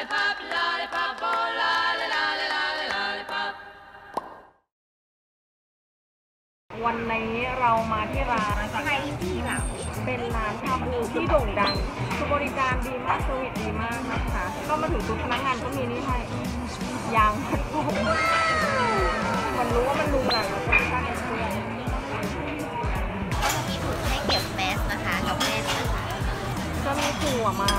lollipop, lollipop, oh lollipop. วันนี้เรามาที่ร้านไทยที่หลัเป็นร้านชาบูที่โด่งดังคือบริการดีมากสวิตดีมากนะคะ ก็มาถึงทุกพนักงานก็มีนี่ให้ยางมัดผมมันรู้ว่ามันลุงหลังแล้วก็ตั้งเพื่อนก็มีถุงให้เก็บเฟสนะคะกับแม่นนก็มีถั่วมา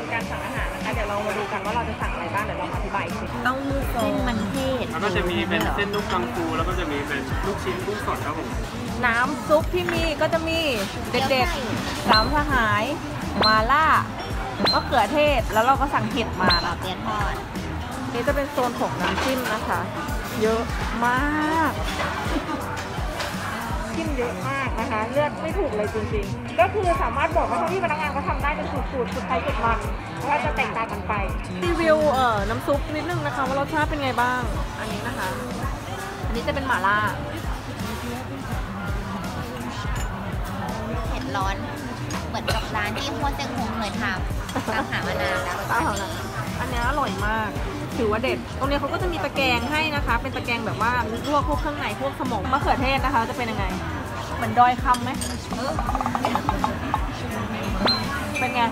อยู่ในกระบวนการสั่งอาหารนะคะเดี๋ยวเรามาดูกันว่าเราจะสั่งอะไรบ้างเดี๋ยวเรามาอธิบายอีกทีเต้าหู้เส้นมันเทศแล้วก็จะมีเป็นเส้นลูกกังฟูแล้วก็จะมีเป็นลูกชิ้นกุ้งสดครับผมน้ำซุปที่มีก็จะมีเด็ดๆสามสหาย มาล่ามะเขือเทศแล้วเราก็สั่งเห็ดมาปลานะเปียนทอดนี่จะเป็นโซนของน้ำจิ้มนะคะ เยอะมากจิ้มเยอะมากนะคะ เลือกไม่ถูกเลยจริงๆ ก็คือสามารถบอกว่าเท่าที่พนักงานเขาทำได้เป็น สูตรๆสุดท้ายสุดมันเพราะว่าจะแตกต่างกันไปรีวิวเอ่อน้ำซุปนิดนึงนะคะว่ารสชาติเป็นไงบ้าง อันนี้นะคะ อันนี้จะเป็นหม่าล่าเผ็ดร้อน เหมือนกับร้านที่ฮัวเซงฮงเคยทำตามหามานานแล้วตามหานี้อันนี้อร่อยมาก ถือว่าเด็ด ตรงนี้เขาก็จะมีตะแกรงให้นะคะ เป็นตะแกรงแบบว่าลวกพวกเครื่องในพวกสมองมะเขือเทศนะคะ จะเป็นยังไง เหมือนดอยคำไหม เป็นไง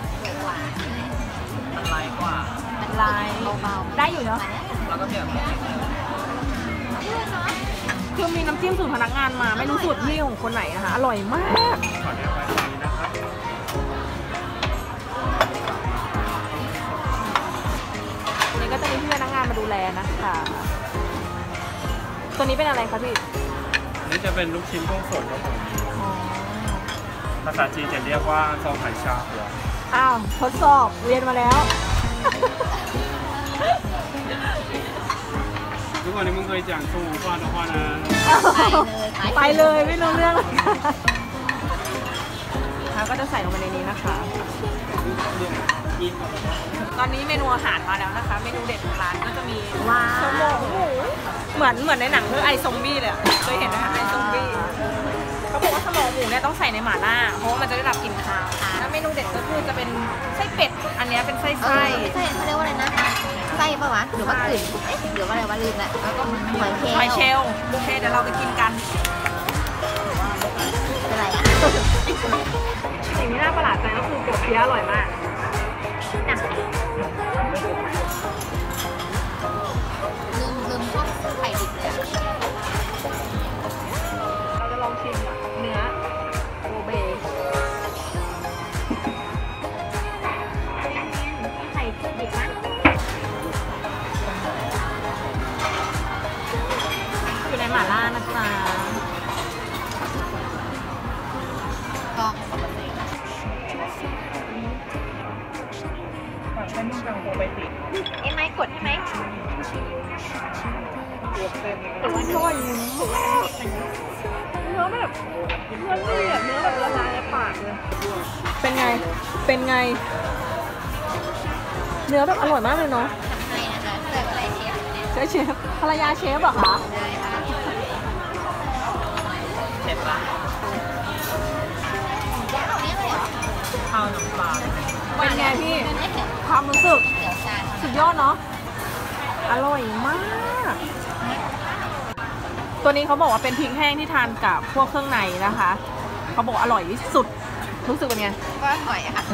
มันลายกว่าเป็นลายเบาๆได้อยู่เนาะแล้วก็เปลี่ยนคือมีน้ำจิ้มสูตรพนักงานมา ไม่รู้สูตรพี่ของคนไหนนะคะ อร่อยมากขอเนี้ยไปตรงนี้นะครับอันนี้ก็จะมีพี่พนักงานมาดูแลนะคะตัวนี้เป็นอะไรคะพี่อันนี้จะเป็นลูกชิ้นกุ้งสดครับผมอ๋อภ าษาจีนจะเรียกว่าซองไข่ชาหัว อ้าว ทดสอบเรียนมาแล้ว 如果你们可以讲中文话的话呢， ไปเลยไม่รู้เรื่องเลยค่ะก็จะใส่ลงไปในนี้นะคะ ตอนนี้เมนูอาหารมาแล้วนะคะ เมนูเด็ดของร้านก็จะมี ว้า สมองหมูเหมือนเหมือนในหนังเรื่องไอซอมบี้เลยอะเคยเห็นไหมคะไอซอมบี้ เขาบอกว่าสมองหมูเนี่ยต้องใส่ในหม่าล่า เพราะว่ามันจะได้รับกลิ่นคาวแล้วเมนูเด็ดก็คือจะเป็นไส้เป็ด อันเนี้ยเป็นไส้เอไส้อไม่ใช่เขาเรียกว่าอะไรนะไส้ปะวะหรือว่าขื่นเอ๊ะหรือว่าอะไรวะลืมละแล้วก็หอยเชลหอยเชลล์โอเคเดี๋ยวเราไปกินกันเป็นอะไรอะสิ่งที่น่าประหลาดใจก็คือเป็ดเพี้ยอร่อยมาก อร่อยมากเนื้อแบบเนื้อละเอียดเนื้อแบบละลายในปากเลยเป็นไง เป็นไง เนื้อแบบอร่อยมากเลยเนาะทำให้นะคะเสิร์ฟอะไรเชฟเนี่ยเชฟเชฟภรรยาเชฟเหรอคะได้ค่ะเผ็ดปะแก้วนี้เลยเหรอข้าวน้ำปลาเป็นไงพี่ไม่เห็นความรู้สึกเดี๋ยวจานสุดยอดเนาะอร่อยมาก ตัวนี้เขาบอกว่าเป็นพริกแห้งที่ทานกับพวกเครื่องในนะคะ เขาบอกอร่อยที่สุด รู้สึกเป็นไง ก็หอยค่ะ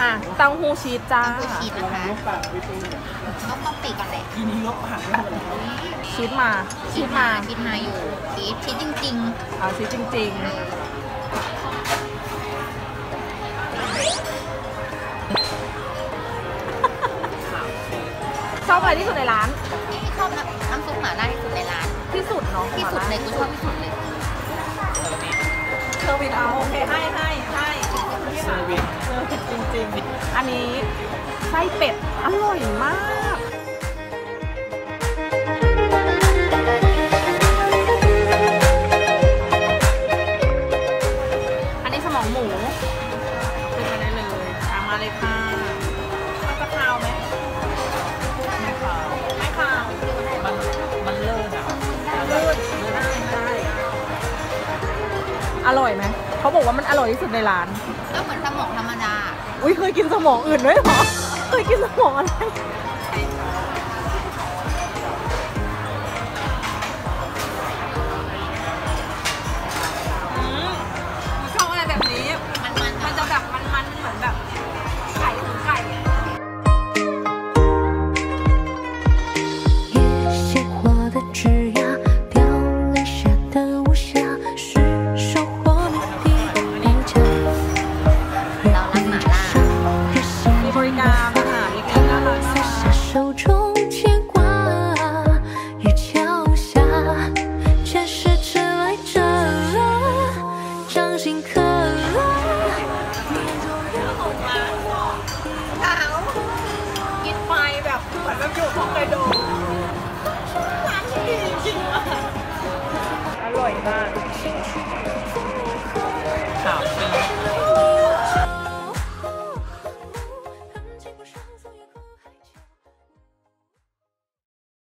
อะเต้าหู้ชีสจ้าต้องชีสนะคะต้องต้องปีกก่อนเลยทีนี้ลบปากได้หมดเลยชีสมาชีสมาชีสมาอยู่ชีสชีสจริงเอาชีสจริง ๆ ชอบอะไรที่สุดในร้านๆที่ชอบน้ำน้ำซุปหม่าล่าที่สุดในร้าน ที่สุดเนาะที่สุดเลยกูชอบที่สุดเลย service เอาโอเคให้ให้ให้ service service จริงๆ อันนี้ไส้เป็ดอร่อยมากอันนี้สมองหมูขึ้นมาได้เลยตามมาเลยค่ะ อร่อยไหมเขาบอกว่ามันอร่อยที่สุดในร้าน ก็เหมือนสมองธรรมดา อุ้ยเคยกินสมองอื่นด้วยเหรอ เคยกินสมองอะไร 手中牵挂于桥下前世痴来者掌心刻